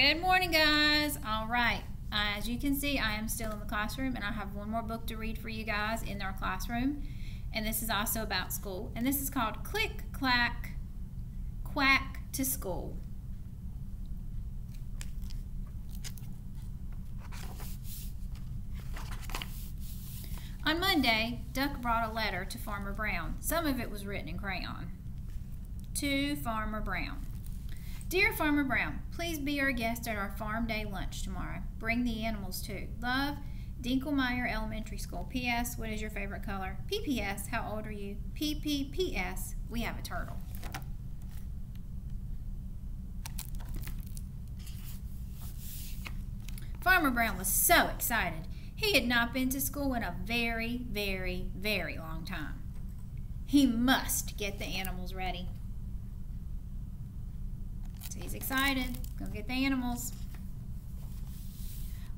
Good morning, guys. All right. Uh, as you can see, I am still in the classroom, and I have one more book to read for you guys in our classroom. And this is also about school. And this is called Click, Clack, Quack to School. On Monday, Duck brought a letter to Farmer Brown. Some of it was written in crayon. To Farmer Brown. Dear Farmer Brown, please be our guest at our farm day lunch tomorrow. Bring the animals too. Love, Dinkelmeyer Elementary School. P.S. What is your favorite color? P.P.S. How old are you? P.P.P.S. We have a turtle. Farmer Brown was so excited. He had not been to school in a very, very, very long time. He must get the animals ready. He's excited. Go get the animals.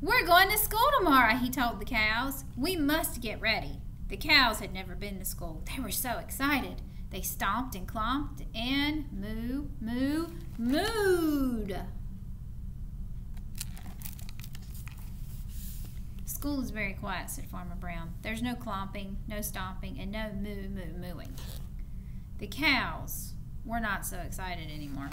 We're going to school tomorrow, he told the cows. We must get ready. The cows had never been to school. They were so excited. They stomped and clomped and moo, moo, mooed. School is very quiet, said Farmer Brown. There's no clomping, no stomping, and no moo, moo, mooing. The cows were not so excited anymore.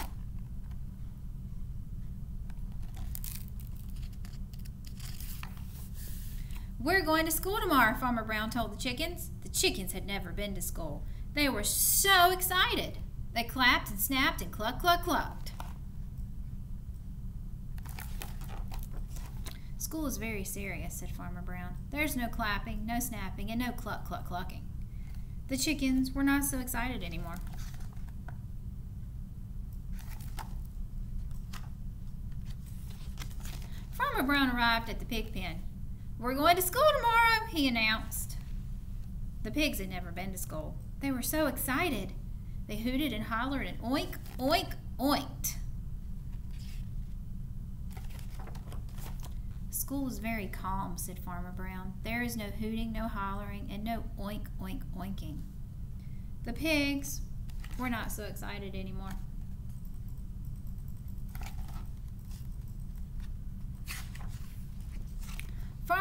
We're going to school tomorrow, Farmer Brown told the chickens. The chickens had never been to school. They were so excited. They clapped and snapped and cluck, cluck, clucked. School is very serious, said Farmer Brown. There's no clapping, no snapping, and no cluck, cluck, clucking. The chickens were not so excited anymore. Farmer Brown arrived at the pig pen. We're going to school tomorrow, he announced. The pigs had never been to school. They were so excited. They hooted and hollered and oink, oink, oinked. School is very calm, said Farmer Brown. There is no hooting, no hollering, and no oink, oink, oinking. The pigs were not so excited anymore.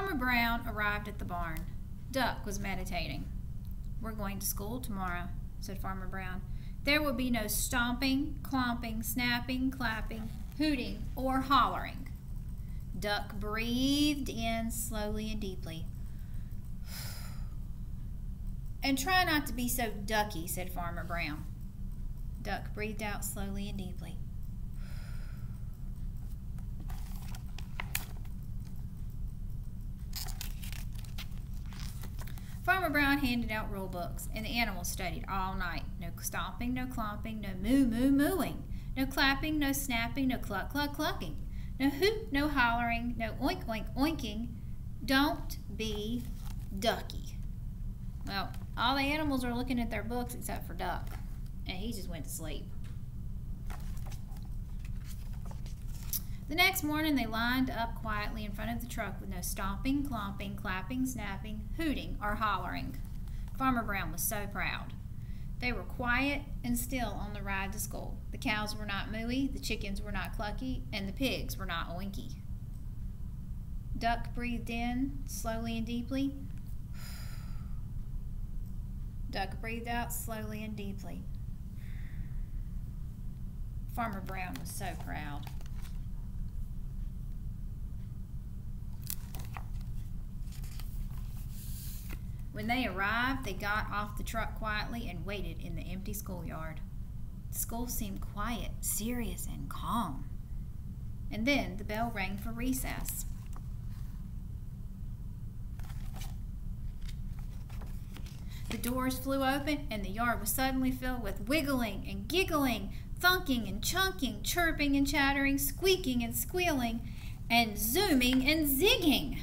Farmer Brown arrived at the barn. Duck was meditating. We're going to school tomorrow, said Farmer Brown. There will be no stomping, clomping, snapping, clapping, hooting, or hollering. Duck breathed in slowly and deeply. And try not to be so ducky, said Farmer Brown. Duck breathed out slowly and deeply. Farmer Brown handed out rule books, and the animals studied all night. No stomping, no clomping, no moo moo mooing, no clapping, no snapping, no cluck cluck clucking, no hoot, no hollering, no oink oink oinking. Don't be ducky. Well, all the animals are looking at their books except for Duck, and he just went to sleep. The next morning, they lined up quietly in front of the truck with no stomping, clomping, clapping, snapping, hooting, or hollering. Farmer Brown was so proud. They were quiet and still on the ride to school. The cows were not mooey, the chickens were not clucky, and the pigs were not oinky. Duck breathed in slowly and deeply. Duck breathed out slowly and deeply. Farmer Brown was so proud. When they arrived, they got off the truck quietly and waited in the empty schoolyard. The school seemed quiet, serious, and calm. And then the bell rang for recess. The doors flew open, and the yard was suddenly filled with wiggling and giggling, thunking and chunking, chirping and chattering, squeaking and squealing, and zooming and zigging.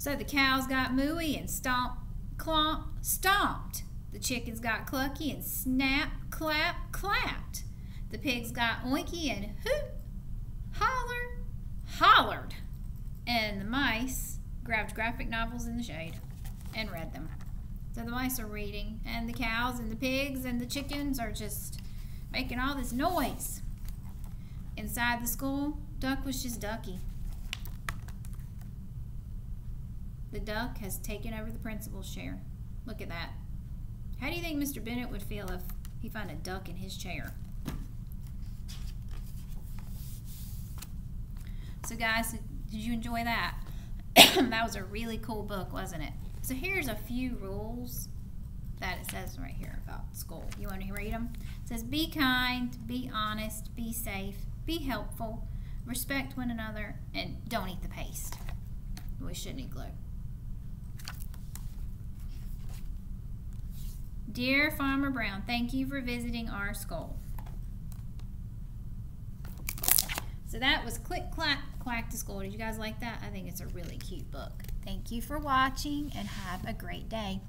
So the cows got mooey and stomp, clomp, stomped. The chickens got clucky and snap, clap, clapped. The pigs got oinky and hoot, holler, hollered. And the mice grabbed graphic novels in the shade and read them. So the mice are reading, and the cows and the pigs and the chickens are just making all this noise. Inside the school, Duck was just Ducky. The duck has taken over the principal's chair. Look at that. How do you think Mr. Bennett would feel if he found a duck in his chair? So guys, did you enjoy that? that was a really cool book, wasn't it? So here's a few rules that it says right here about school. You want to read them? It says be kind, be honest, be safe, be helpful, respect one another, and don't eat the paste. We shouldn't eat glue. Dear Farmer Brown, thank you for visiting our school. So that was Click Clack Quack to School. Did you guys like that? I think it's a really cute book. Thank you for watching and have a great day.